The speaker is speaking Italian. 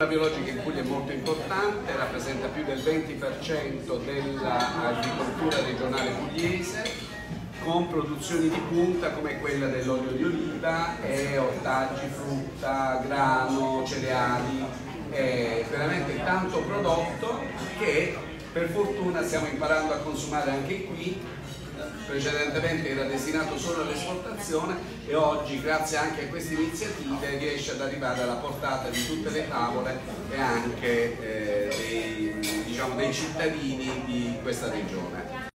La biologica in Puglia è molto importante, rappresenta più del 20% dell'agricoltura regionale pugliese, con produzioni di punta come quella dell'olio di oliva e ortaggi, frutta, grano, cereali, è veramente tanto prodotto che per fortuna stiamo imparando a consumare anche qui precedentemente era destinato solo all'esportazione e oggi grazie anche a queste iniziative riesce ad arrivare alla portata di tutte le tavole e anche eh, dei, diciamo, dei cittadini di questa regione.